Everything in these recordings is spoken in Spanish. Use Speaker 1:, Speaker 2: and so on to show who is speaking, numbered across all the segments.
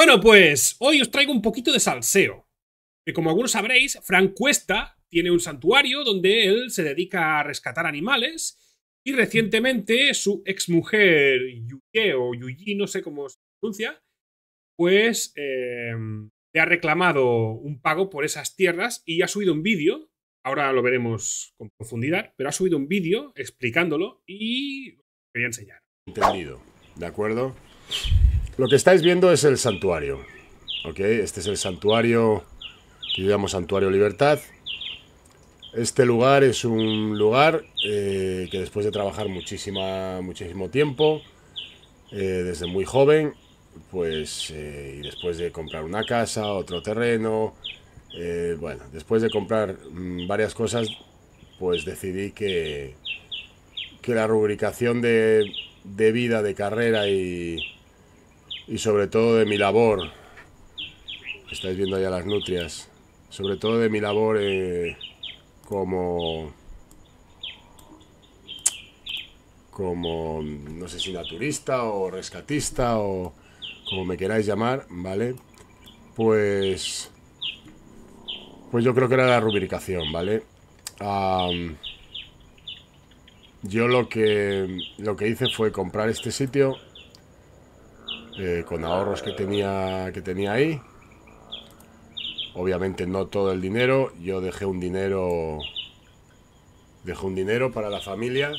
Speaker 1: Bueno, pues hoy os traigo un poquito de salseo. Que como algunos sabréis, Frank Cuesta tiene un santuario donde él se dedica a rescatar animales y recientemente su exmujer Yuye o Yuyi, no sé cómo se pronuncia, pues eh, le ha reclamado un pago por esas tierras y ha subido un vídeo Ahora lo veremos con profundidad, pero ha subido un vídeo explicándolo y voy a enseñar.
Speaker 2: Entendido, ¿de acuerdo? Lo que estáis viendo es el santuario, ¿ok? Este es el santuario que llamamos Santuario Libertad. Este lugar es un lugar eh, que después de trabajar muchísima, muchísimo tiempo, eh, desde muy joven, pues, eh, y después de comprar una casa, otro terreno, bueno, después de comprar mm, varias cosas, pues decidí que, que la rubricación de, de vida, de carrera y, y sobre todo de mi labor, estáis viendo allá las nutrias, sobre todo de mi labor eh, como como no sé si naturista o rescatista o como me queráis llamar, ¿vale? Pues pues yo creo que era la rubricación, ¿vale? yo lo que, lo que hice fue comprar este sitio eh, con ahorros que tenía, que tenía ahí. Obviamente no todo el dinero, yo dejé un dinero, dejé un dinero para la familia.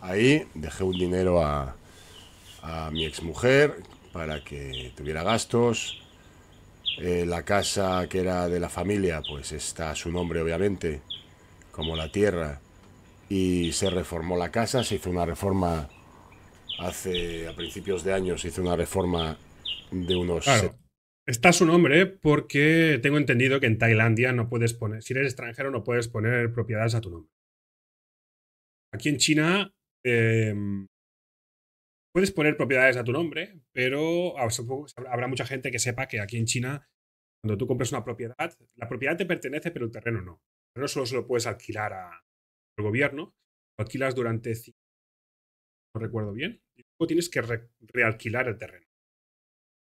Speaker 2: Ahí, dejé un dinero a, a mi exmujer para que tuviera gastos, eh, la casa que era de la familia, pues está a su nombre obviamente, como la tierra, y se reformó la casa, se hizo una reforma hace, a principios de años, se hizo una reforma de unos...
Speaker 1: Claro. Está su nombre porque tengo entendido que en Tailandia no puedes poner, si eres extranjero no puedes poner propiedades a tu nombre. Aquí en China em, Puedes poner propiedades a tu nombre, pero habrá mucha gente que sepa que aquí en China, cuando tú compras una propiedad, la propiedad te pertenece, pero el terreno no. El terreno solo se lo puedes alquilar al gobierno. Lo alquilas durante no recuerdo bien, y luego tienes que realquilar el terreno.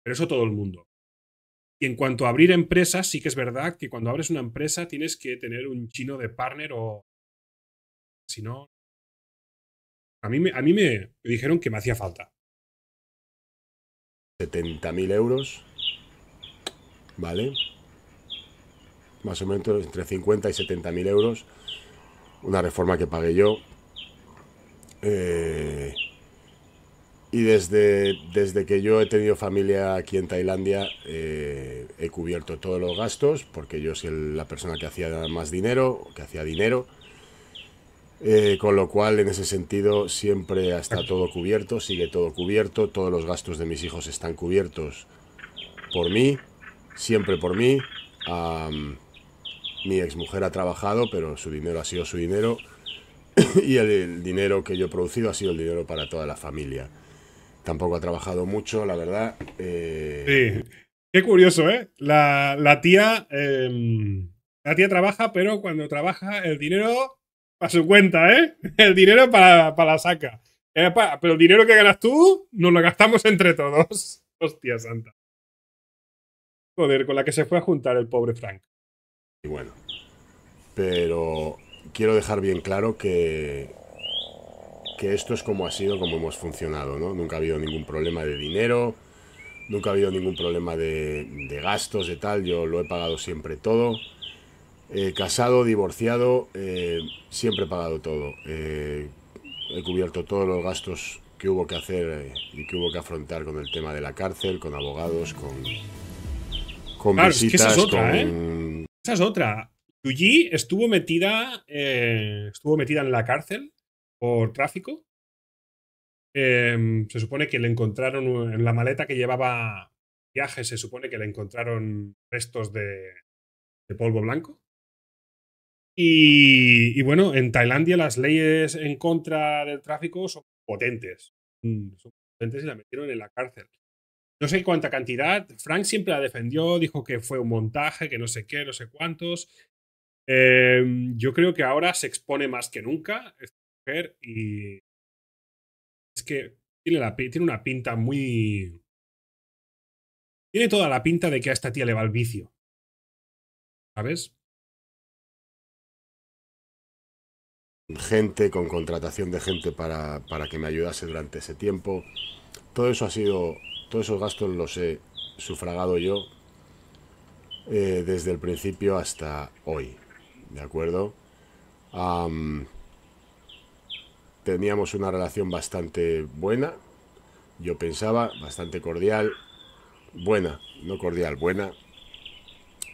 Speaker 1: Pero eso todo el mundo. Y en cuanto a abrir empresas, sí que es verdad que cuando abres una empresa tienes que tener un chino de partner o si no, a mí, me, a mí me, dijeron que me hacía falta.
Speaker 2: 70.000 euros. ¿Vale? Más o menos entre 50 y 70.000 euros. Una reforma que pagué yo. Eh, y desde, desde que yo he tenido familia aquí en Tailandia, eh, he cubierto todos los gastos, porque yo soy la persona que hacía más dinero, que hacía dinero. Eh, con lo cual, en ese sentido, siempre está todo cubierto, sigue todo cubierto, todos los gastos de mis hijos están cubiertos por mí, siempre por mí. mi exmujer ha trabajado, pero su dinero ha sido su dinero y el, dinero que yo he producido ha sido el dinero para toda la familia. Tampoco ha trabajado mucho, la verdad.
Speaker 1: Eh, sí, qué curioso, ¿eh? La, tía... Em, la tía trabaja, pero cuando trabaja el dinero para su cuenta, ¿eh? El dinero para, para la saca. Eh, pero el dinero que ganas tú, nos lo gastamos entre todos. Hostia santa. Joder, con la que se fue a juntar el pobre Frank.
Speaker 2: Y bueno. Pero quiero dejar bien claro que, que esto es como ha sido, como hemos funcionado, ¿no? Nunca ha habido ningún problema de dinero, nunca ha habido ningún problema de, de gastos, de tal. Yo lo he pagado siempre todo. Eh, casado, divorciado, eh, siempre he pagado todo. Eh, he cubierto todos los gastos que hubo que hacer y que hubo que afrontar con el tema de la cárcel, con abogados, con, con visitas,
Speaker 1: esa es otra, Esa es otra. Yuji estuvo metida, estuvo metida en la cárcel por tráfico. Em, se supone que le encontraron en la maleta que llevaba viaje, se supone que le encontraron restos de polvo blanco. Y, bueno, en Tailandia las leyes en contra del tráfico son potentes. Mm, son potentes y la metieron en la cárcel. No sé cuánta cantidad. Frank siempre la defendió, dijo que fue un montaje, que no sé qué, no sé cuántos. Em, yo creo que ahora se expone más que nunca esta mujer y es que tiene, una pinta muy, Tiene toda la pinta de que a esta tía le va el vicio. ¿Sabes?
Speaker 2: Gente, con contratación de gente para, para que me ayudase durante ese tiempo. Todo eso ha sido, todos esos gastos los he sufragado yo eh, desde el principio hasta hoy. ¿De acuerdo? Am, teníamos una relación bastante buena, yo pensaba, bastante cordial, buena, no cordial, buena.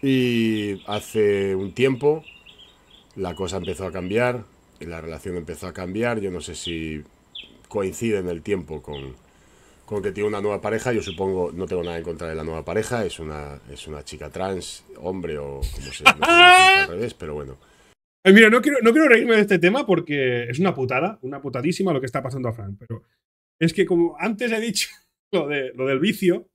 Speaker 2: Y hace un tiempo la cosa empezó a cambiar, la relación empezó a cambiar, yo no sé si coincide en el tiempo con, con que tiene una nueva pareja, yo supongo, no tengo nada en contra de la nueva pareja, es una, es una chica trans, hombre o como se, no al revés, pero bueno.
Speaker 1: Ay, mira, no quiero, no quiero reírme de este tema porque es una putada, una putadísima lo que está pasando a Frank. Pero es que como antes he dicho lo, de, lo del vicio,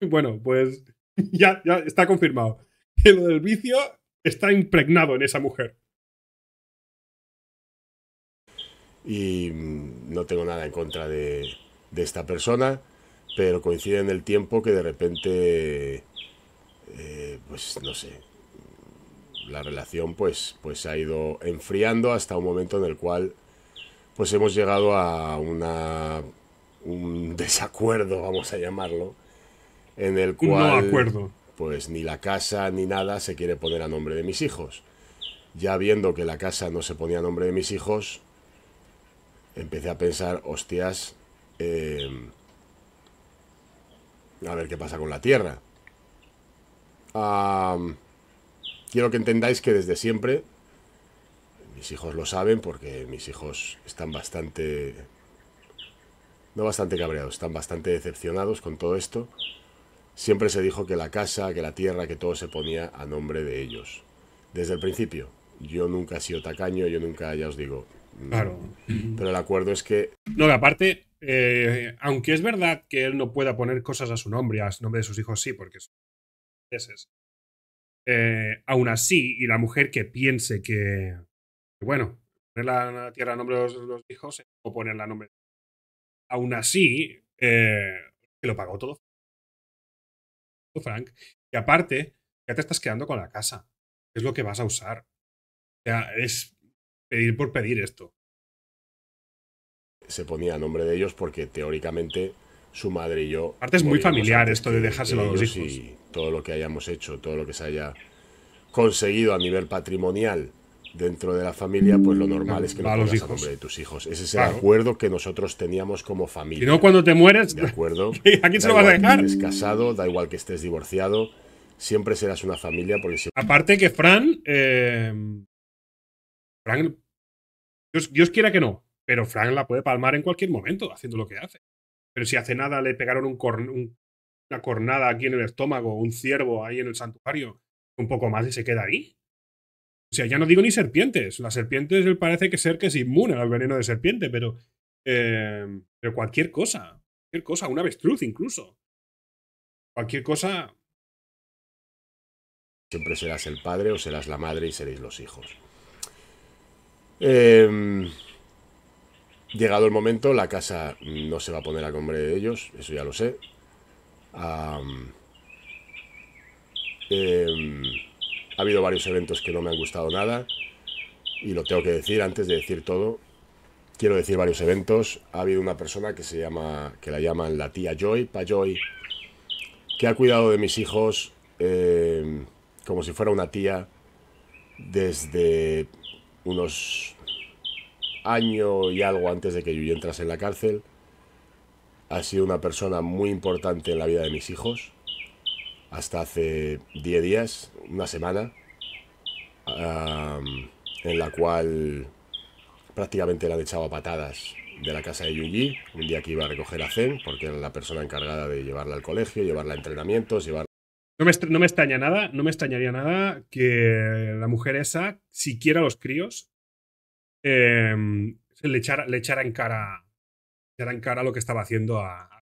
Speaker 1: bueno, pues ya, ya está confirmado. Que lo del vicio está impregnado en esa mujer.
Speaker 2: y mm, no tengo nada en contra de, de esta persona, pero coincide en el tiempo que de repente, eh, pues no sé, la relación pues, pues ha ido enfriando hasta un momento en el cual pues hemos llegado a una, un desacuerdo, vamos a llamarlo, en el cual
Speaker 1: no acuerdo.
Speaker 2: pues ni la casa ni nada se quiere poner a nombre de mis hijos. Ya viendo que la casa no se ponía a nombre de mis hijos, empecé a pensar, hostias, eh, a ver qué pasa con la tierra. Quiero que entendáis que desde siempre, mis hijos lo saben porque mis hijos están bastante, no bastante cabreados, están bastante decepcionados con todo esto. Siempre se dijo que la casa, que la tierra, que todo se ponía a nombre de ellos. Desde el principio. Yo nunca he sido tacaño, yo nunca, ya os digo.
Speaker 1: Claro.
Speaker 2: Pero el acuerdo es que
Speaker 1: No, que aparte, eh, aunque es verdad que él no pueda poner cosas a su nombre, a nombre de sus hijos sí, porque son ingleses, eh, aún así, y la mujer que piense que, bueno, poner la, tierra a nombre de los, hijos eh, o ponerla a nombre. Aún así, que lo pagó todo Frank. Y aparte, ya te estás quedando con la casa. Es lo que vas a usar. O sea, es pedir por pedir esto.
Speaker 2: Se ponía a nombre de ellos porque teóricamente su madre y yo.
Speaker 1: Aparte es muy familiar esto de dejárselo
Speaker 2: que
Speaker 1: a los hijos.
Speaker 2: Y todo lo que hayamos hecho, todo lo que se haya conseguido a nivel patrimonial dentro de la familia, pues lo normal es que lo
Speaker 1: los
Speaker 2: pongas a
Speaker 1: hijos.
Speaker 2: nombre de tus hijos. Ese es el
Speaker 1: Claro.
Speaker 2: acuerdo que nosotros teníamos como familia.
Speaker 1: Si no, cuando te mueres,
Speaker 2: ¿De acuerdo?
Speaker 1: ¿a quién se lo vas a dejar?
Speaker 2: Que estés casado, da igual que estés divorciado, siempre serás una familia porque siempre
Speaker 1: Aparte que Fran. eh, Fran. Dios, Dios quiera que no, pero Fran la puede palmar en cualquier momento haciendo lo que hace. Pero si hace nada le pegaron un una cornada aquí en el estómago, un ciervo ahí en el santuario, un poco más y se queda ahí. O sea, ya no digo ni serpientes. Las serpientes él parece que ser que es inmune al veneno de serpiente, pero. eh, pero cualquier cosa. Cualquier cosa, un avestruz incluso. Cualquier cosa.
Speaker 2: siempre serás el padre o serás la madre y seréis los hijos. Em, llegado el momento, la casa no se va a poner a nombre de ellos, eso ya lo sé. Em, ha habido varios eventos que no me han gustado nada y lo tengo que decir antes de decir todo. Quiero decir varios eventos. Ha habido una persona que se llama, que la llaman la tía Joy, Pa Joy, que ha cuidado de mis hijos em, como si fuera una tía desde unos año y algo antes de que yo entrase en la cárcel. Ha sido una persona muy importante en la vida de mis hijos. Hasta hace 10 días, una semana, en la cual prácticamente la han echado a patadas de la casa de Yuji, un día que iba a recoger a Zen, porque era la persona encargada de llevarla al colegio, llevarla a entrenamientos, llevarla
Speaker 1: No me, no me extraña nada, no me extrañaría nada que la mujer esa, siquiera los críos, eh, se le, echara, le echara en cara le echara en cara lo que estaba haciendo a, a.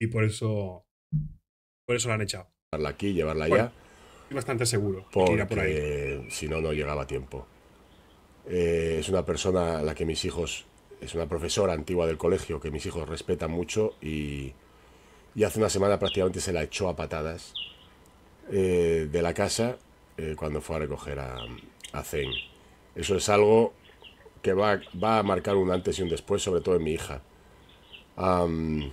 Speaker 1: Y por eso por eso la han echado.
Speaker 2: aquí, llevarla
Speaker 1: Bueno,
Speaker 2: allá.
Speaker 1: Estoy bastante seguro por ahí.
Speaker 2: porque si no, no llegaba a tiempo. Eh, es una persona a la que mis hijos, es una profesora antigua del colegio que mis hijos respetan mucho y, y hace una semana prácticamente se la echó a patadas eh, de la casa eh, cuando fue a recoger a, a Zen. Eso es algo que va, va, a marcar un antes y un después, sobre todo en mi hija. Um,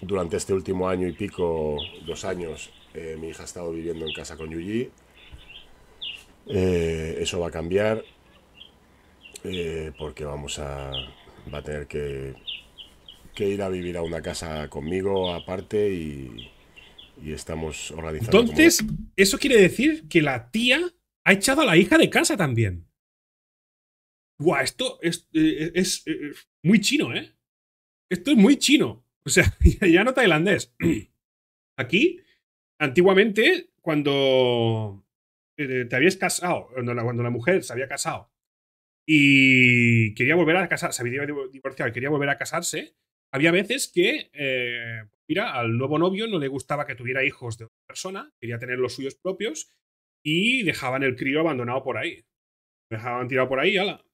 Speaker 2: durante este último año y pico, dos años, eh, mi hija ha estado viviendo en casa con Yuji. Eh, eso va a cambiar eh, porque vamos a va a tener que, que, ir a vivir a una casa conmigo aparte y, y estamos organizando.
Speaker 1: Entonces, como... eso quiere decir que la tía ha echado a la hija de casa también. Guau, esto es, es, es muy chino, ¿eh? Esto es muy chino. O sea, ya no tailandés. Aquí, antiguamente, cuando eh, te habías casado, cuando la, mujer se había casado y quería volver a casarse, se había divorciado y quería volver a casarse, había veces que, eh, mira, al nuevo novio no le gustaba que tuviera hijos de otra persona, quería tener los suyos propios y dejaban el crío abandonado por ahí. Dejaban tirado por ahí, ala.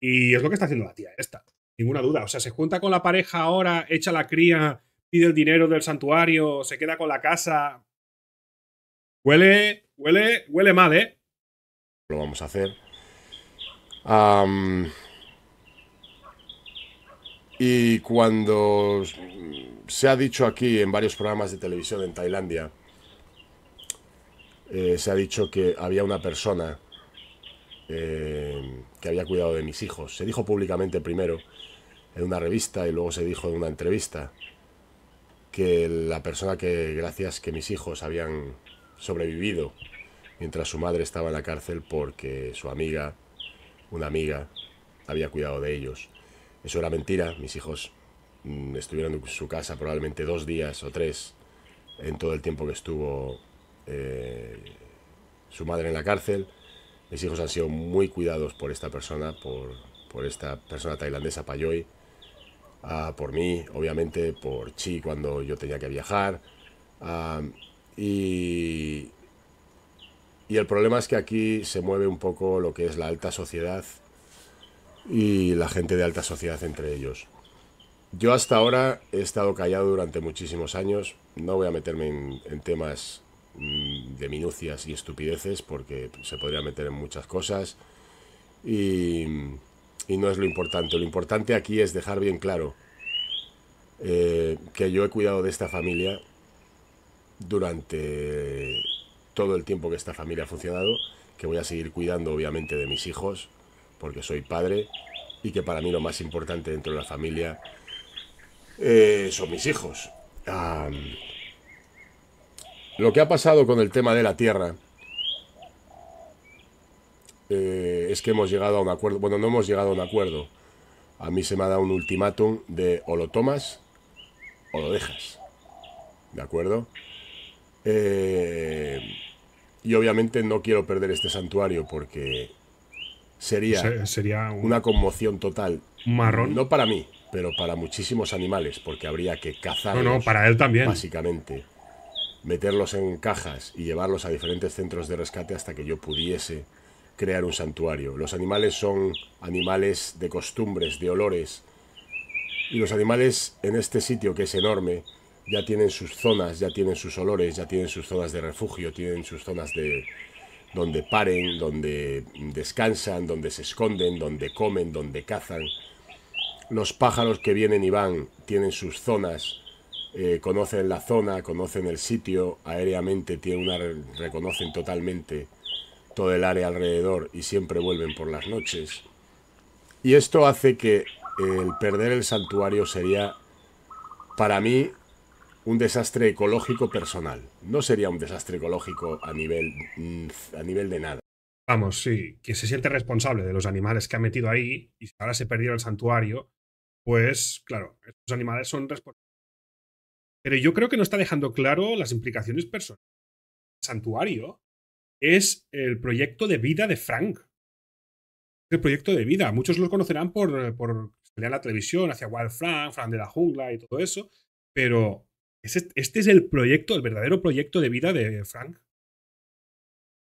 Speaker 1: Y es lo que está haciendo la tía esta. Ninguna duda. O sea, se junta con la pareja ahora, echa la cría, pide el dinero del santuario, se queda con la casa. Huele, huele, huele mal, ¿eh?
Speaker 2: Lo vamos a hacer. Y cuando se ha dicho aquí en varios programas de televisión en Tailandia, eh, se ha dicho que había una persona eh, que había cuidado de mis hijos. Se dijo públicamente primero en una revista y luego se dijo en una entrevista que la persona que, gracias que mis hijos habían sobrevivido mientras su madre estaba en la cárcel porque su amiga, una amiga, había cuidado de ellos. Eso era mentira, mis hijos mmm, estuvieron en su casa probablemente dos días o tres en todo el tiempo que estuvo eh, su madre en la cárcel. Mis hijos han sido muy cuidados por esta persona, por, por esta persona tailandesa, Payoy, uh, por mí, obviamente, por Chi cuando yo tenía que viajar. Uh, y, y el problema es que aquí se mueve un poco lo que es la alta sociedad y la gente de alta sociedad entre ellos. Yo hasta ahora he estado callado durante muchísimos años, no voy a meterme en temas de minucias y estupideces porque se podría meter en muchas cosas y, no es lo importante. Lo importante aquí es dejar bien claro eh, que yo he cuidado de esta familia durante todo el tiempo que esta familia ha funcionado, que voy a seguir cuidando obviamente de mis hijos porque soy padre y que para mí lo más importante dentro de la familia eh, son mis hijos. Um, lo que ha pasado con el tema de la tierra eh, es que hemos llegado a un acuerdo. Bueno, no hemos llegado a un acuerdo. A mí se me ha dado un ultimátum de o lo tomas o lo dejas. ¿De acuerdo? Eh, y obviamente no quiero perder este santuario porque sería,
Speaker 1: sería un,
Speaker 2: una conmoción total.
Speaker 1: Marrón.
Speaker 2: No para mí, pero para muchísimos animales, porque habría que cazarlos.
Speaker 1: No, no, para él también.
Speaker 2: Básicamente meterlos en cajas y llevarlos a diferentes centros de rescate hasta que yo pudiese crear un santuario. Los animales son animales de costumbres, de olores, y los animales en este sitio que es enorme ya tienen sus zonas, ya tienen sus olores, ya tienen sus zonas de refugio, tienen sus zonas de donde paren, donde descansan, donde se esconden, donde comen, donde cazan. Los pájaros que vienen y van tienen sus zonas eh, conocen la zona, conocen el sitio, aéreamente tienen una, reconocen totalmente todo el área alrededor y siempre vuelven por las noches. Y esto hace que el perder el santuario sería, para mí, un desastre ecológico personal. No sería un desastre ecológico a nivel, a nivel de nada.
Speaker 1: Vamos, sí, que se siente responsable de los animales que ha metido ahí y si ahora se perdiera el santuario, pues claro, estos animales son responsables pero yo creo que no está dejando claro las implicaciones personales. El santuario es el proyecto de vida de Frank. El proyecto de vida. Muchos lo conocerán por, por salir a la televisión, hacia Wild Frank, Frank de la jungla y todo eso. Pero este, es el proyecto, el verdadero proyecto de vida de Frank.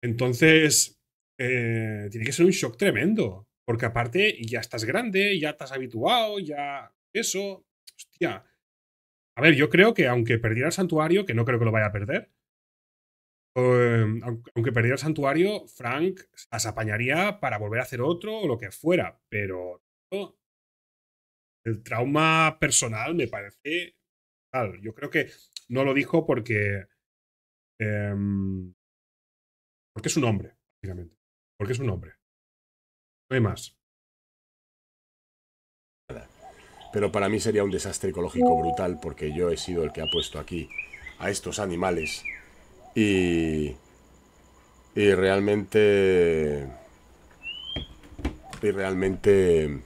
Speaker 1: Entonces, eh, tiene que ser un shock tremendo. Porque aparte, ya estás grande, ya has habituado, ya eso. Hostia A ver, yo creo que aunque perdiera el santuario, que no creo que lo vaya a perder, eh, aunque perdiera el santuario, Frank las apañaría para volver a hacer otro o lo que fuera, pero el trauma personal me parece tal. Yo creo que no lo dijo porque em, porque es un hombre, básicamente. Porque es un hombre. No hay más.
Speaker 2: Pero para mí sería un desastre ecológico brutal porque yo he sido el que ha puesto aquí a estos animales y, y realmente y realmente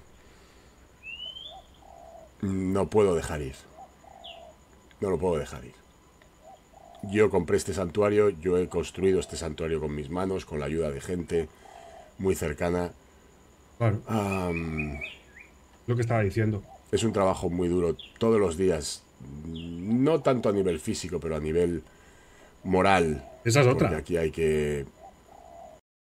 Speaker 2: no puedo dejar ir. No lo puedo dejar ir. Yo compré este santuario, yo he construido este santuario con mis manos, con la ayuda de gente muy cercana.
Speaker 1: lo que estaba diciendo.
Speaker 2: Es un trabajo muy duro todos los días, no tanto a nivel físico, pero a nivel moral.
Speaker 1: Esa es otra.
Speaker 2: Aquí hay que.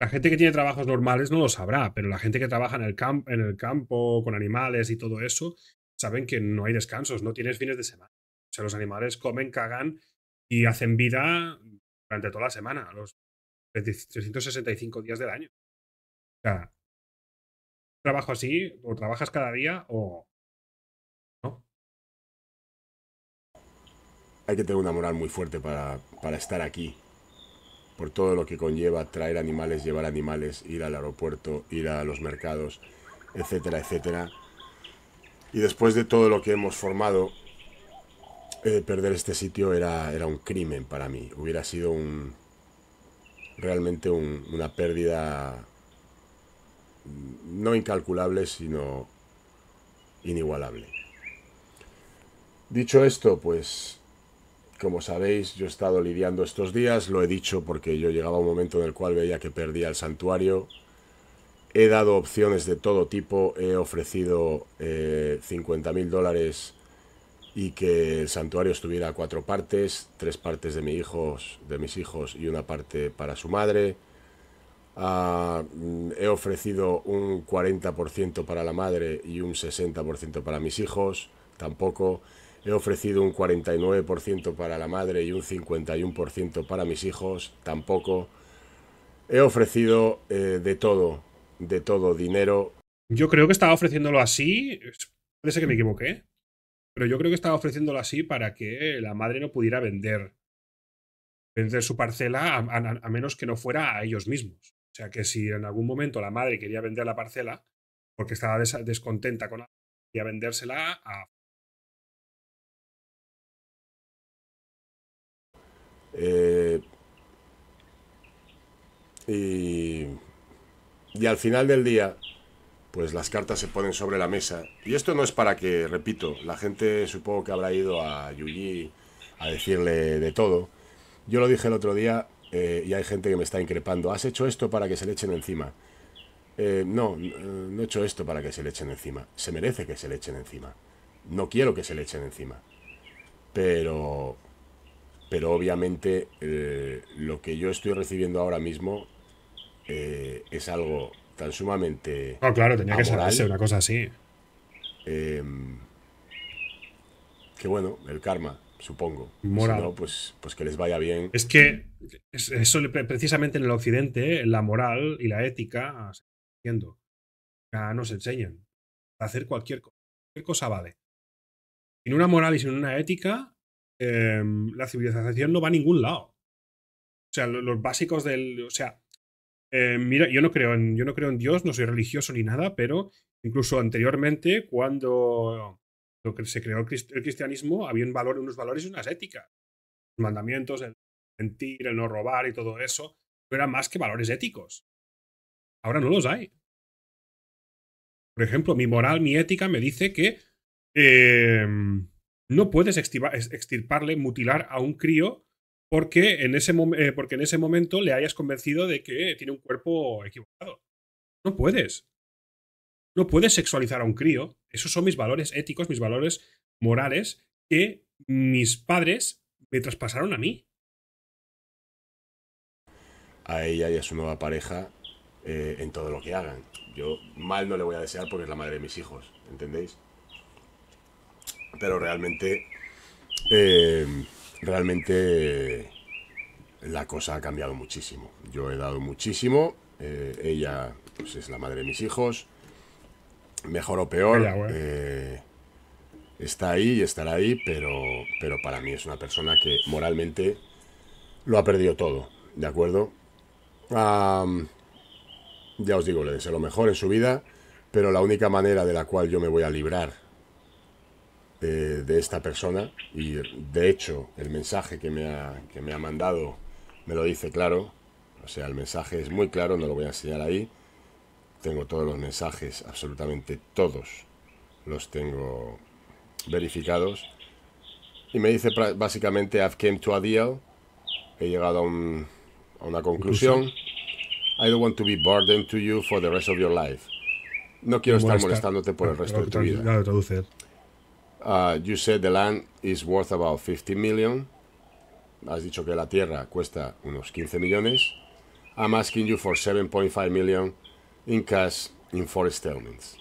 Speaker 1: La gente que tiene trabajos normales no lo sabrá, pero la gente que trabaja en el, en el campo, con animales y todo eso, saben que no hay descansos, no tienes fines de semana. O sea, los animales comen, cagan y hacen vida durante toda la semana, los 365 días del año. O sea, trabajo así, o trabajas cada día o
Speaker 2: Hay que tener una moral muy fuerte para, para estar aquí, por todo lo que conlleva traer animales, llevar animales, ir al aeropuerto, ir a los mercados, etcétera, etcétera. Y después de todo lo que hemos formado, eh, perder este sitio era, era un crimen para mí. Hubiera sido un realmente una pérdida no incalculable, sino inigualable. Dicho esto, pues, como sabéis, yo he estado lidiando estos días, lo he dicho porque yo llegaba a un momento en el cual veía que perdía el santuario, He dado opciones de todo tipo, he ofrecido eh, 50 mil dólares y que el santuario estuviera a cuatro partes, tres partes de, mis hijos, mis hijos y una parte para su madre. Ah, he ofrecido un 40% para la madre y un 60% para mis hijos, tampoco. He ofrecido un 49% para la madre y un 51% para mis hijos, tampoco. He ofrecido eh, de todo, de todo dinero.
Speaker 1: Yo creo que estaba ofreciéndolo así. Ser que me equivoqué. Pero yo creo que estaba ofreciéndolo así para que la madre no pudiera vender, vender su parcela a, menos que no fuera a ellos mismos. O sea que si en algún momento la madre quería vender la parcela porque estaba descontenta con la quería vendérsela a.
Speaker 2: Eh, y y al final del día, pues las cartas se ponen sobre la mesa. Y esto no es para que, repito, la gente supongo que habrá ido a Yuyi a decirle de todo. Yo lo dije el otro día eh, y hay gente que me está increpando. ¿Has hecho esto para que se le echen encima? Eh, no, no he hecho esto para que se le echen encima. Se merece que se le echen encima. No quiero que se le echen encima. Pero, pero obviamente eh, lo que yo estoy recibiendo ahora mismo eh, es algo tan sumamente.
Speaker 1: Oh, claro, tenía que ser una cosa así.
Speaker 2: Em, que bueno, el karma, supongo.
Speaker 1: Moral.
Speaker 2: pues, pues que les vaya bien.
Speaker 1: Es que eso precisamente en el occidente, la moral y la ética, ya nos enseñan. A hacer cualquier cosa. Cualquier cosa vale. Sin una moral y sin una ética, em, la civilización no va a ningún lado. O sea, los básicos del. O sea, eh, mira, yo no, creo en, yo no creo en Dios, no soy religioso ni nada, pero incluso anteriormente, cuando se creó el, cristianismo, había un valor, unos valores y unas éticas. Los mandamientos, el mentir, el no robar y todo eso, no eran más que valores éticos. Ahora no los hay. Por ejemplo, mi moral, mi ética me dice que em, no puedes extirparle, mutilar a un crío porque en, ese eh, porque en ese momento le hayas convencido de que tiene un cuerpo equivocado. No puedes. No puedes sexualizar a un crío. Esos son mis valores éticos, mis valores morales que mis padres me traspasaron a mí.
Speaker 2: A ella y a su nueva pareja eh, en todo lo que hagan. Yo mal no le voy a desear porque es la madre de mis hijos, ¿entendéis? Pero realmente eh, realmente la cosa ha cambiado muchísimo. Yo he dado muchísimo. eh, ella pues, es la madre de mis hijos. Mejor o peor.
Speaker 1: Vaya,
Speaker 2: eh, está ahí y estará ahí, pero, pero para mí es una persona que moralmente lo ha perdido todo. ¿De acuerdo? Ya os digo, le deseo lo mejor en su vida, pero la única manera de la cual yo me voy a librar de, de esta persona, y de hecho el mensaje que me, ha, que me ha mandado me lo dice claro, o sea, el mensaje es muy claro, no lo voy a enseñar ahí, tengo todos los mensajes, absolutamente todos los tengo verificados, y me dice básicamente, I've came to a deal, he llegado a, un- a una conclusión, I don't want to be burdened to you for the rest of your life. No quiero estar molestándote por el resto de tu vida.
Speaker 1: Claro, traduce.
Speaker 2: Uh, you said the land is worth about 50 million. Has dicho que la tierra cuesta unos 15 millones. I'm asking you for 7.5 million in cash in four installments.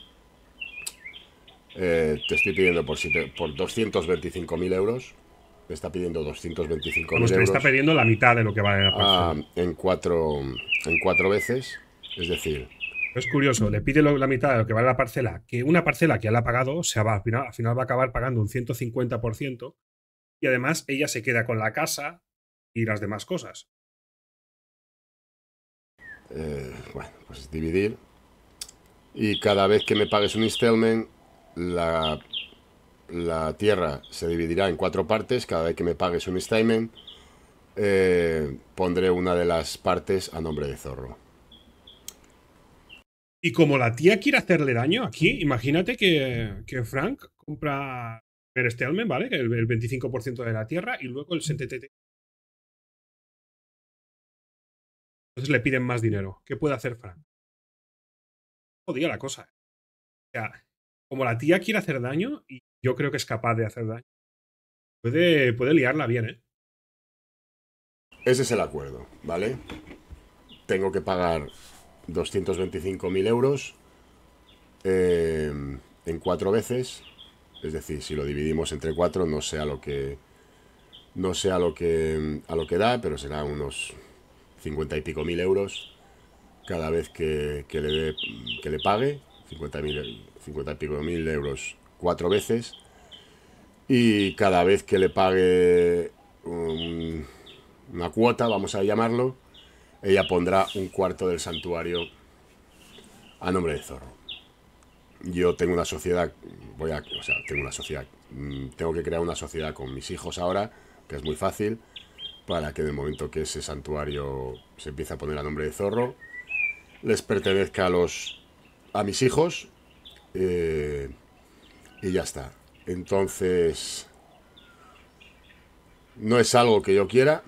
Speaker 2: Eh, te estoy pidiendo por, siete- por 225.000 euros. Me está pidiendo 225.000
Speaker 1: Vamos, que me
Speaker 2: euros
Speaker 1: está perdiendo la mitad de lo que vale la
Speaker 2: ah, en, cuatro, en cuatro veces. Es decir,
Speaker 1: Es curioso, le pide la mitad de lo que vale la parcela, que una parcela que la ha pagado, se va, al final, al final va a acabar pagando un 150%, y además ella se queda con la casa y las demás cosas.
Speaker 2: eh, bueno, pues dividir. Y cada vez que me pagues un installment, la, la tierra se dividirá en cuatro partes. Cada vez que me pagues un installment, eh, pondré una de las partes a nombre de Zorro.
Speaker 1: Y como la tía quiere hacerle daño aquí, imagínate que, que Frank compra el Stelman, ¿vale? El, el 25% de la tierra y luego el 70%. Entonces le piden más dinero. ¿Qué puede hacer Frank? Jodida la cosa. O sea, como la tía quiere hacer daño, y yo creo que es capaz de hacer daño, puede, puede liarla bien, ¿eh?
Speaker 2: Ese es el acuerdo, ¿vale? Tengo que pagar 225.000 euros eh, en cuatro veces. Es decir, si lo dividimos entre cuatro, no sé a lo que. No sé a lo que, a lo que da, pero será unos 50 y pico mil euros cada vez que, que le, que le pague. 50, mil, 50 y pico mil euros cuatro veces. Y cada vez que le pague un- una cuota, vamos a llamarlo, ella pondrá un cuarto del santuario a nombre de Zorro. Yo tengo una sociedad, voy a, o sea, tengo una sociedad, mm, tengo que crear una sociedad con mis hijos ahora, que es muy fácil, para que en el momento que ese santuario se empiece a poner a nombre de Zorro, les pertenezca a los, a mis hijos, eh, y ya está. Entonces, no es algo que yo quiera,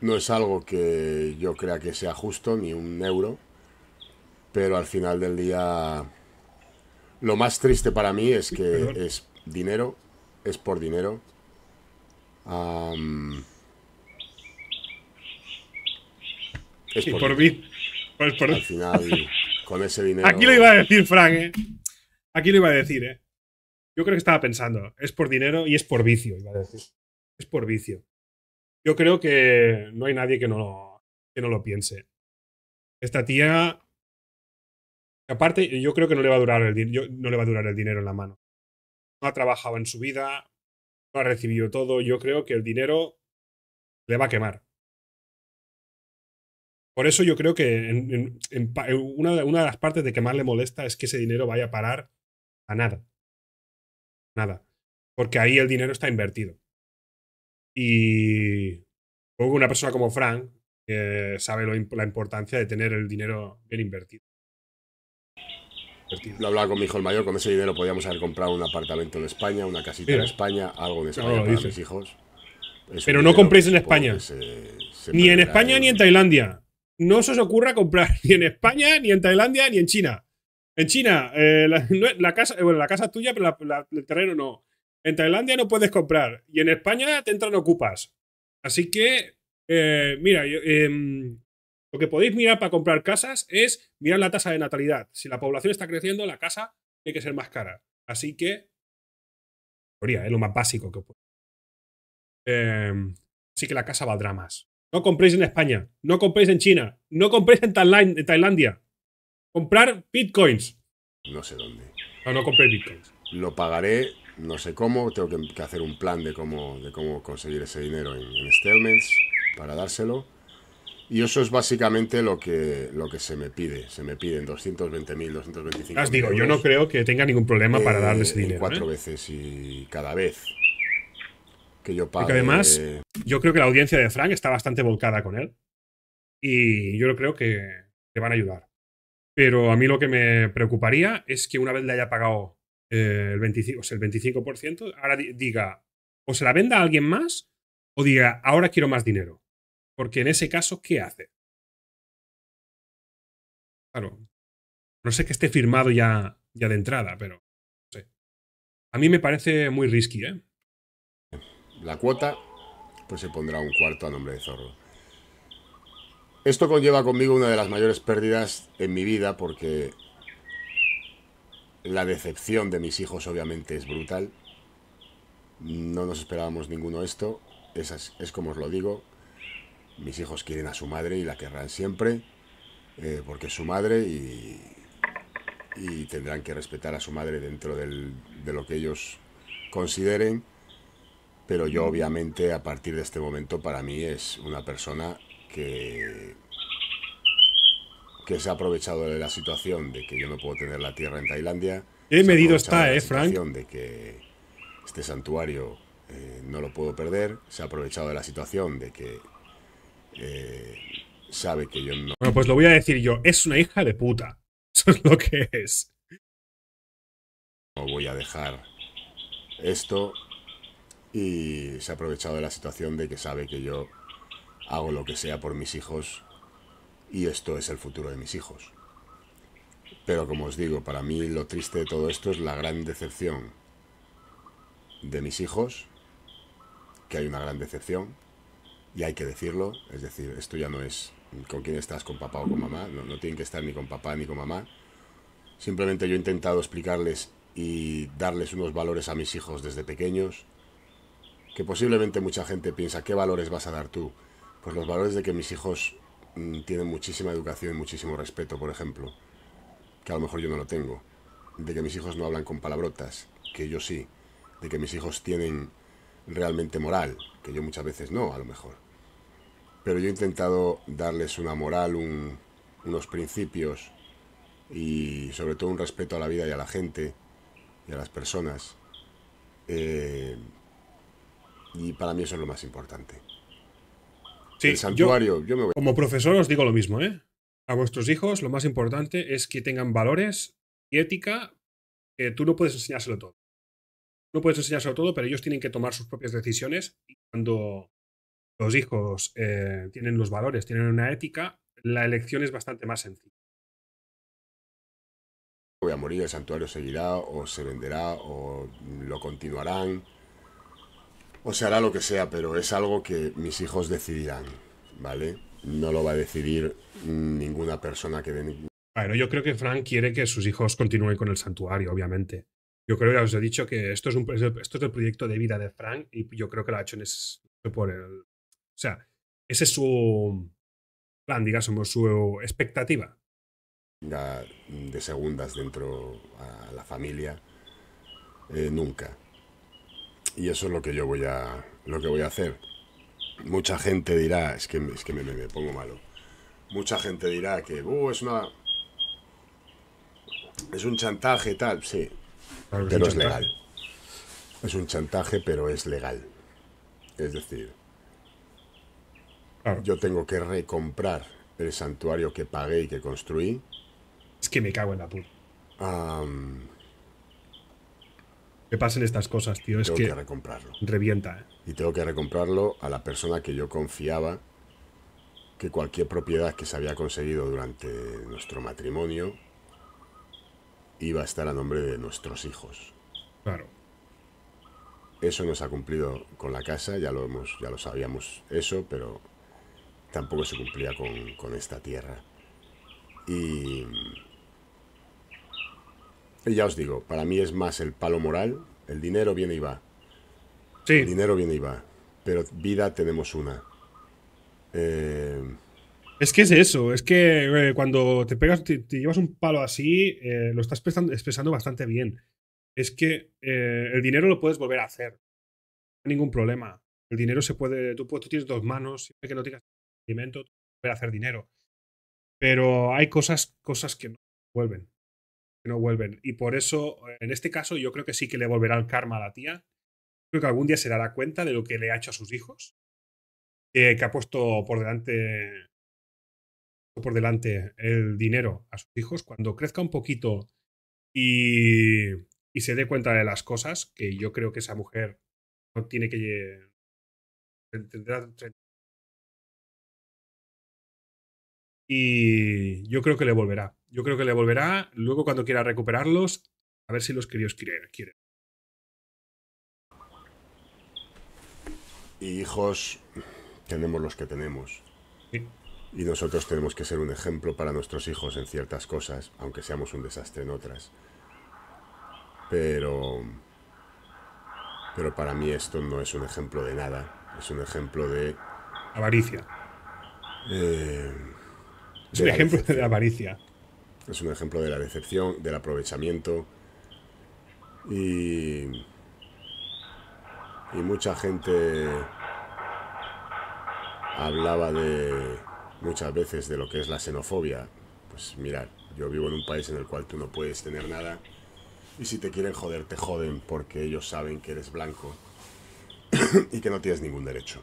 Speaker 2: no es algo que yo crea que sea justo, ni un euro, pero al final del día lo más triste para mí es que es dinero, es por dinero. Es
Speaker 1: Y
Speaker 2: por
Speaker 1: por
Speaker 2: dinero.
Speaker 1: mí. Pues por-
Speaker 2: Al final, con ese dinero...
Speaker 1: Aquí lo iba a decir Frank, ¿eh? Aquí lo iba a decir, ¿eh? Yo creo que estaba pensando, es por dinero y es por vicio, iba a decir. Es por vicio. Yo creo que no hay nadie que no que no lo piense. Esta tía. Aparte, yo creo que no le va a durar el no le va a durar el dinero en la mano. No ha trabajado en su vida, no ha recibido todo. Yo creo que el dinero le va a quemar. Por eso yo creo que una, una de las partes de que más le molesta es que ese dinero vaya a parar a nada. Nada. Porque ahí el dinero está invertido. Y luego una persona como Frank eh, sabe lo la importancia de tener el dinero bien invertido.
Speaker 2: Lo hablaba con mi hijo el mayor, con ese dinero podíamos haber comprado un apartamento en España, una casita
Speaker 1: Mira.
Speaker 2: en España, algo en España para mis hijos. Es
Speaker 1: Pero no compréis en
Speaker 2: supongo
Speaker 1: España.
Speaker 2: que se- se
Speaker 1: Ni en España ni en Tailandia. No se os ocurra comprar ni en España, ni en Tailandia, ni en China. En China, eh, la, casa, eh, bueno, la casa es tuya, pero la- la- el terreno no. En Tailandia no puedes comprar. Y en España te entran ocupas. Así que, eh, mira, yo, em, lo que podéis mirar para comprar casas es mirar la tasa de natalidad. Si la población está creciendo, la casa tiene que ser más cara. Así que teoría, ¿eh? lo más básico que puede. Eh, así que la casa valdrá más. No compréis en España, no compréis en China, no compréis en, en Tailandia. Comprar bitcoins.
Speaker 2: No sé dónde.
Speaker 1: No, no compré bitcoins.
Speaker 2: Lo pagaré, no sé cómo, tengo que, hacer un plan de cómo, de cómo conseguir ese dinero en, en para dárselo. Y eso es básicamente lo que, lo que se me pide. Se me piden 220.000, 225.000.
Speaker 1: Las digo, yo no creo que tenga ningún problema para darle ese dinero.
Speaker 2: Cuatro ¿eh? veces y cada vez que yo pague.
Speaker 1: Porque además, yo creo que la audiencia de Frank está bastante volcada con él. Y yo creo que le van a ayudar. Pero a mí lo que me preocuparía es que una vez le haya pagado eh, el, 25, o sea, el 25%, ahora diga, o se la venda a alguien más, o diga, ahora quiero más dinero. Porque en ese caso, ¿qué hace? Claro. No sé que esté firmado ya, ya de entrada, pero no sé. A mí me parece muy risky, ¿eh?
Speaker 2: La cuota, pues se pondrá un cuarto a nombre de Zorro. Esto conlleva conmigo una de las mayores pérdidas en mi vida porque la decepción de mis hijos obviamente es brutal. No nos esperábamos ninguno esto. Es, es como os lo digo. Mis hijos quieren a su madre y la querrán siempre. Eh, porque es su madre y, y, tendrán que respetar a su madre dentro de lo que ellos consideren. Pero yo obviamente a partir de este momento para mí es una persona que que se ha aprovechado de la situación de que yo no puedo tener la tierra en Tailandia.
Speaker 1: ¿Qué medido está, eh, Frank?
Speaker 2: De que este santuario eh, no lo puedo perder. Se ha aprovechado de la situación de que eh, sabe que yo no.
Speaker 1: Bueno, pues lo voy a decir yo. Es una hija de puta. Eso es lo que es.
Speaker 2: No voy a dejar esto. Y se ha aprovechado de la situación de que sabe que yo hago lo que sea por mis hijos y esto es el futuro de mis hijos. Pero como os digo, para mí lo triste de todo esto es la gran decepción de mis hijos, que hay una gran decepción, y hay que decirlo, es decir, esto ya no es con quién estás, con papá o con mamá, no, tienen que estar ni con papá ni con mamá. Simplemente yo he intentado explicarles y darles unos valores a mis hijos desde pequeños, que posiblemente mucha gente piensa, ¿qué valores vas a dar tú? Pues los valores de que mis hijos tienen muchísima educación y muchísimo respeto, por ejemplo, que a lo mejor yo no lo tengo. De que mis hijos no hablan con palabrotas, que yo sí. De que mis hijos tienen realmente moral, que yo muchas veces no, a lo mejor. Pero yo he intentado darles una moral, unos principios y sobre todo un respeto a la vida y a la gente y a las personas. Eh, y para mí eso es lo más importante.
Speaker 1: Sí, santuario, yo, Como profesor os digo lo mismo, ¿eh? A vuestros hijos lo más importante es que tengan valores y ética que tú no puedes enseñárselo todo. No puedes enseñárselo todo, pero ellos tienen que tomar sus propias decisiones y cuando los hijos eh, tienen los valores, tienen una ética, la elección es bastante más sencilla.
Speaker 2: Voy a morir, el santuario seguirá o se venderá o lo continuarán o se hará lo que sea, pero es algo que mis hijos decidirán, ¿vale? No lo va a decidir ninguna persona que den...
Speaker 1: Bueno, yo creo que Frank quiere que sus hijos continúen con el santuario, obviamente. Yo creo que os he dicho que esto es, un, esto es el proyecto de vida de Frank y yo creo que lo ha hecho en ese, por el... O sea, ese es su plan, digamos, su expectativa.
Speaker 2: De segundas dentro a la familia, eh, nunca. Y eso es lo que yo voy a, lo que voy a hacer. Mucha gente dirá, es que, es que me, pongo malo. Mucha gente dirá que uh, es una. Es un chantaje tal, sí. pero es legal. Es un chantaje, pero es legal. Es decir, yo tengo que recomprar el santuario que pagué y que construí.
Speaker 1: Es que me cago en la puta que pasen estas cosas, tío. Es
Speaker 2: que, recomprarlo.
Speaker 1: Revienta, ¿eh?
Speaker 2: Y tengo que recomprarlo a la persona que yo confiaba que cualquier propiedad que se había conseguido durante nuestro matrimonio iba a estar a nombre de nuestros hijos.
Speaker 1: Claro.
Speaker 2: Eso no se ha cumplido con la casa, ya lo hemos, ya lo sabíamos eso, pero tampoco se cumplía con, con esta tierra. Y ya os digo, para mí es más el palo moral, el dinero viene y va.
Speaker 1: Sí.
Speaker 2: Dinero viene y va. Pero vida tenemos una. Eh,
Speaker 1: Es que es eso, es que eh, cuando te pegas, te, te llevas un palo así, eh, lo estás expresando, expresando bastante bien. Es que eh, el dinero lo puedes volver a hacer. No hay ningún problema. El dinero se puede, tú, tienes dos manos, siempre que no tengas alimento, puedes volver a hacer dinero. Pero hay cosas, cosas que no vuelven. No vuelven. Y por eso, en este caso, yo creo que sí que le volverá el karma a la tía. Creo que algún día se dará cuenta de lo que le ha hecho a sus hijos. que ha puesto por delante por delante el dinero a sus hijos, cuando crezca un poquito y, y se dé cuenta de las cosas, que yo creo que esa mujer no tiene que... tendrá Y yo creo que le volverá. Yo creo que le volverá. Luego, cuando quiera recuperarlos, a ver si los críos quieren.
Speaker 2: y hijos tenemos los que tenemos.
Speaker 1: Sí.
Speaker 2: Y nosotros tenemos que ser un ejemplo para nuestros hijos en ciertas cosas, aunque seamos un desastre en otras. Pero. Pero para mí esto no es un ejemplo de nada. Es un ejemplo de.
Speaker 1: Avaricia.
Speaker 2: eh,
Speaker 1: Es un ejemplo de avaricia.
Speaker 2: Es un ejemplo de la decepción, del aprovechamiento. Y. Y mucha gente hablaba de. muchas veces de lo que es la xenofobia. Pues mirad, yo vivo en un país en el cual tú no puedes tener nada. Y si te quieren joder, te joden porque ellos saben que eres blanco y que no tienes ningún derecho.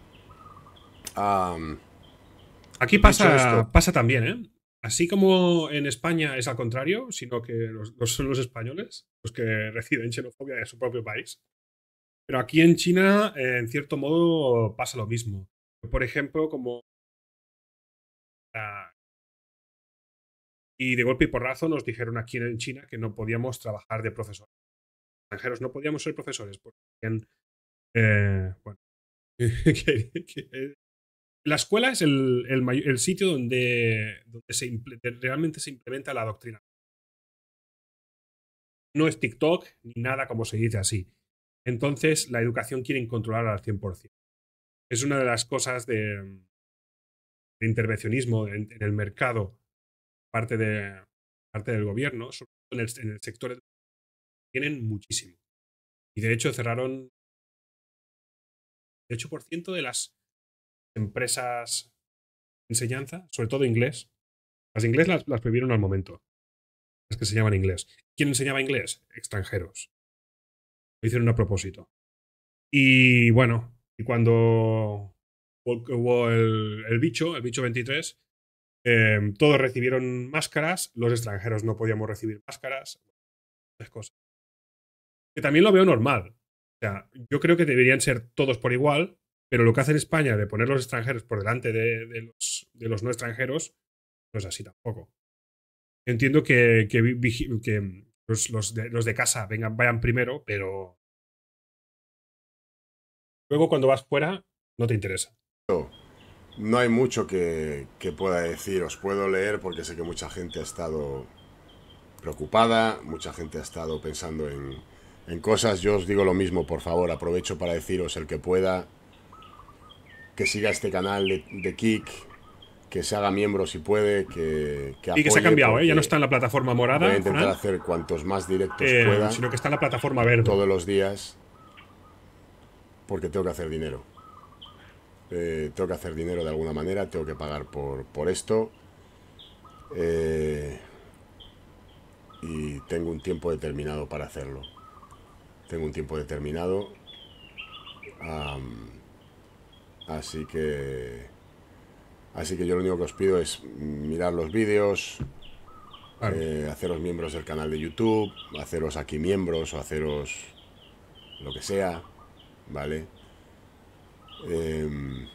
Speaker 1: Aquí pasa,
Speaker 2: esto-
Speaker 1: pasa también, ¿eh? Así como en España es al contrario, sino que los, son los españoles los que reciben xenofobia de su propio país. Pero aquí en China, eh, en cierto modo, pasa lo mismo. Por ejemplo, como... y de golpe y porrazo nos dijeron aquí en China que no podíamos trabajar de profesores. Extranjeros no podíamos ser profesores porque eh, bueno, la escuela es el, el sitio donde, realmente se implementa la doctrina. No es TikTok ni nada como se dice así. Entonces, la educación quieren controlar al 100%. Es una de las cosas de, intervencionismo en, en el mercado, parte, de, parte del gobierno, sobre todo en el, en el sector educativo. Tienen muchísimo. Y de hecho cerraron el 8% de las empresas de enseñanza, sobre todo inglés. Las inglés las, prohibieron al momento. Las que se llaman inglés. ¿Quién enseñaba inglés? Extranjeros. Lo hicieron a propósito. Y bueno, y cuando hubo el, el bicho, el bicho 23, eh, todos recibieron máscaras, los extranjeros no podíamos recibir máscaras, esas cosas. Que también lo veo normal. O sea, yo creo que deberían ser todos por igual, pero lo que hace en España de poner los extranjeros por delante de, los, no extranjeros no es así tampoco. Entiendo que, que los, de, casa vengan, vayan primero, pero luego cuando vas fuera no te interesa.
Speaker 2: No hay mucho que, pueda decir, os puedo leer porque sé que mucha gente ha estado preocupada, mucha gente ha estado pensando en, en cosas. Yo os digo lo mismo, por favor, aprovecho para deciros el que pueda que siga este canal de, de Kik, que se haga miembro si puede, que, que
Speaker 1: Y que se ha
Speaker 2: apoye,
Speaker 1: cambiado, ¿eh? ya no está en la plataforma
Speaker 2: Voy
Speaker 1: morada,
Speaker 2: a intentar hacer cuantos más directos
Speaker 1: eh,
Speaker 2: pueda
Speaker 1: sino que está en la plataforma verde.
Speaker 2: todos los días porque tengo que hacer dinero. Eh, tengo que hacer dinero de alguna manera, tengo que pagar por, por esto. Eh, y tengo un tiempo determinado para hacerlo. Tengo un tiempo determinado. Así que... Así que yo lo único que os pido es mirar los vídeos, eh, haceros miembros del canal de YouTube, haceros aquí miembros o haceros lo que sea, ¿vale? Em,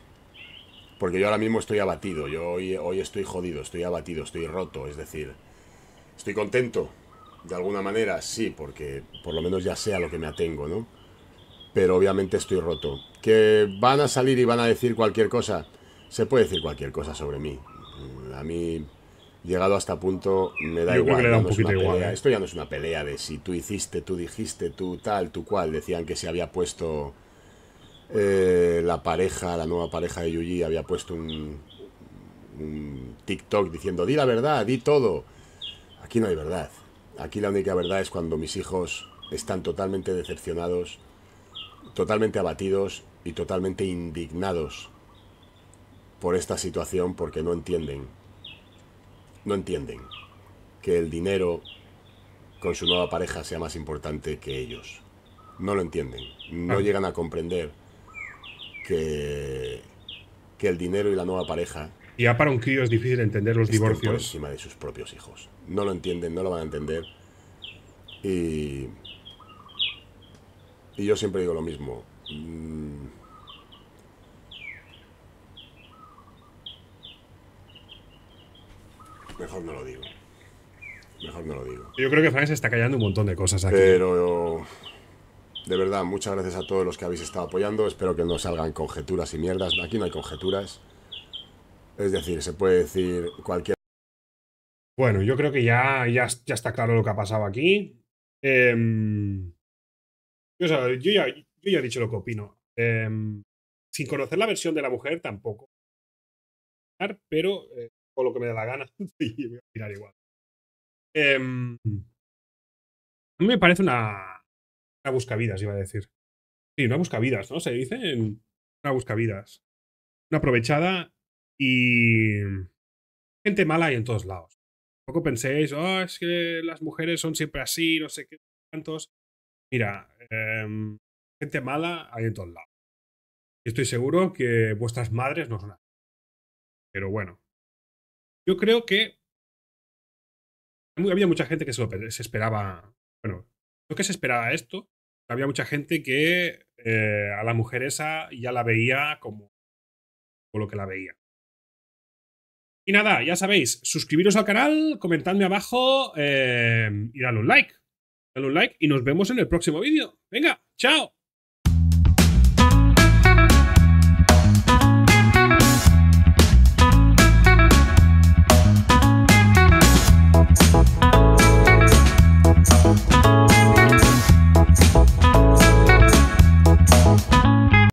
Speaker 2: porque yo ahora mismo estoy abatido, yo hoy, hoy estoy jodido, estoy abatido, estoy roto, es decir, estoy contento, de alguna manera, sí, porque por lo menos ya sé a lo que me atengo, ¿no? Pero obviamente estoy roto. Que van a salir y van a decir cualquier cosa, se puede decir cualquier cosa sobre mí. Mm, A mí, llegado a este punto, me da
Speaker 1: Yo creo
Speaker 2: igual.
Speaker 1: que le da
Speaker 2: ya
Speaker 1: un
Speaker 2: no es
Speaker 1: poquito
Speaker 2: una
Speaker 1: igual,
Speaker 2: pelea.
Speaker 1: ¿eh?
Speaker 2: Esto ya no es una pelea de si tú hiciste, tú dijiste, tú tal, tú cual. Decían que se había puesto eh, la pareja, la nueva pareja de Yuji había puesto un, un TikTok diciendo, di la verdad, di todo. Aquí no hay verdad. Aquí la única verdad es cuando mis hijos están totalmente decepcionados, totalmente abatidos y totalmente indignados por esta situación porque no entienden, no entienden que el dinero con su nueva pareja sea más importante que ellos. No lo entienden, no
Speaker 1: Ah.
Speaker 2: llegan a comprender que, que el dinero y la nueva pareja
Speaker 1: Y ya para un crío es difícil entender los
Speaker 2: estén por
Speaker 1: divorcios.
Speaker 2: encima de sus propios hijos. No lo entienden, no lo van a entender. Y, y yo siempre digo lo mismo. Mm, Mejor no lo digo. Mejor no lo digo.
Speaker 1: Yo creo que Frank se está callando un montón de cosas aquí.
Speaker 2: Pero de verdad, muchas gracias a todos los que habéis estado apoyando. Espero que no salgan conjeturas y mierdas. Aquí no hay conjeturas. Es decir, se puede decir cualquier
Speaker 1: Bueno, yo creo que ya, ya, ya está claro lo que ha pasado aquí. Yo, yo ya, yo ya he dicho lo que opino. Em, sin conocer la versión de la mujer tampoco. Pero eh, con lo que me da la gana. y voy a opinar igual. Em, a mí me parece una, una buscavidas, iba a decir. Sí, una buscavidas, ¿no? Se dice una buscavidas. Una aprovechada y gente mala hay en todos lados. Tampoco penséis, oh, es que las mujeres son siempre así, no sé qué tantos. Mira, em, gente mala hay en todos lados. Y estoy seguro que vuestras madres no son así. Pero bueno, yo creo que había mucha gente que se, esperaba. Bueno, no que se esperaba esto. Había mucha gente que eh, a la mujer esa ya la veía como, como lo que la veía. Y nada, ya sabéis, suscribiros al canal, comentadme abajo eh, y dadle un like. Dadle un like y nos vemos en el próximo vídeo. Venga, chao.